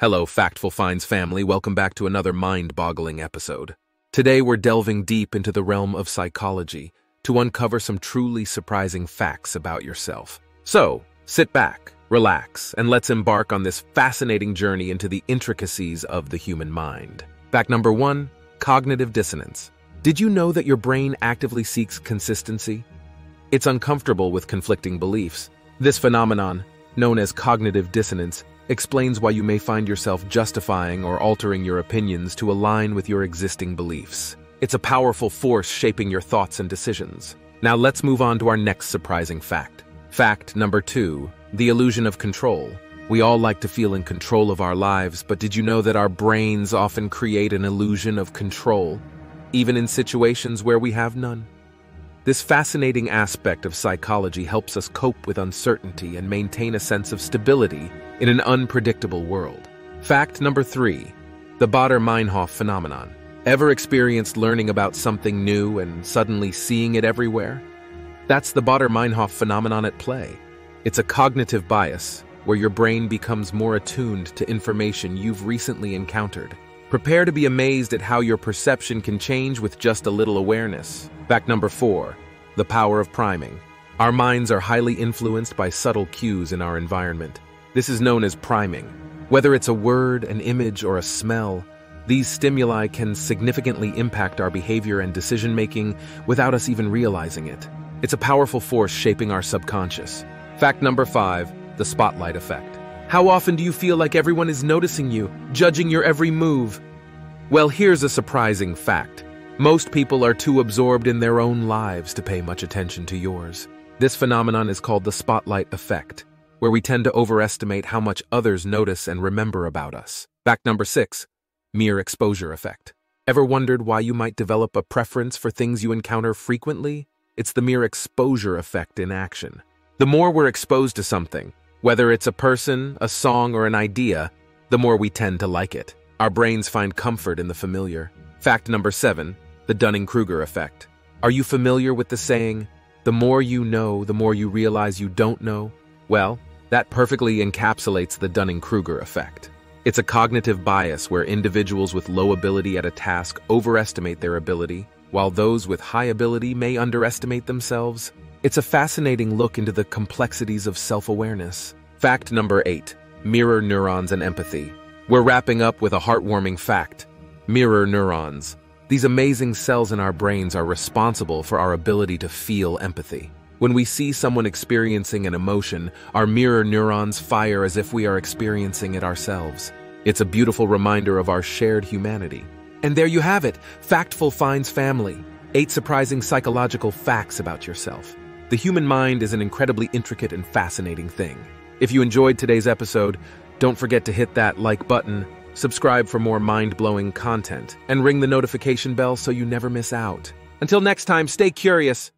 Hello, Factful Finds family. Welcome back to another mind boggling episode. Today, we're delving deep into the realm of psychology to uncover some truly surprising facts about yourself. So, sit back, relax, and let's embark on this fascinating journey into the intricacies of the human mind. Fact number one cognitive dissonance. Did you know that your brain actively seeks consistency? It's uncomfortable with conflicting beliefs. This phenomenon, known as cognitive dissonance, explains why you may find yourself justifying or altering your opinions to align with your existing beliefs. It's a powerful force shaping your thoughts and decisions. Now let's move on to our next surprising fact. Fact number two, the illusion of control. We all like to feel in control of our lives, but did you know that our brains often create an illusion of control, even in situations where we have none? This fascinating aspect of psychology helps us cope with uncertainty and maintain a sense of stability in an unpredictable world. Fact number three, the Baader-Meinhof phenomenon. Ever experienced learning about something new and suddenly seeing it everywhere? That's the Baader-Meinhof phenomenon at play. It's a cognitive bias where your brain becomes more attuned to information you've recently encountered. Prepare to be amazed at how your perception can change with just a little awareness. Fact number four, the power of priming. Our minds are highly influenced by subtle cues in our environment. This is known as priming. Whether it's a word, an image, or a smell, these stimuli can significantly impact our behavior and decision making without us even realizing it. It's a powerful force shaping our subconscious. Fact number five the spotlight effect. How often do you feel like everyone is noticing you, judging your every move? Well, here's a surprising fact. Most people are too absorbed in their own lives to pay much attention to yours. This phenomenon is called the spotlight effect where we tend to overestimate how much others notice and remember about us. Fact number six, mere exposure effect. Ever wondered why you might develop a preference for things you encounter frequently? It's the mere exposure effect in action. The more we're exposed to something, whether it's a person, a song, or an idea, the more we tend to like it. Our brains find comfort in the familiar. Fact number seven, the Dunning-Kruger effect. Are you familiar with the saying, the more you know, the more you realize you don't know? Well, that perfectly encapsulates the Dunning-Kruger effect. It's a cognitive bias where individuals with low ability at a task overestimate their ability, while those with high ability may underestimate themselves. It's a fascinating look into the complexities of self-awareness. Fact number eight, mirror neurons and empathy. We're wrapping up with a heartwarming fact. Mirror neurons. These amazing cells in our brains are responsible for our ability to feel empathy. When we see someone experiencing an emotion, our mirror neurons fire as if we are experiencing it ourselves. It's a beautiful reminder of our shared humanity. And there you have it, Factful Finds Family. Eight surprising psychological facts about yourself. The human mind is an incredibly intricate and fascinating thing. If you enjoyed today's episode, don't forget to hit that like button, subscribe for more mind-blowing content, and ring the notification bell so you never miss out. Until next time, stay curious,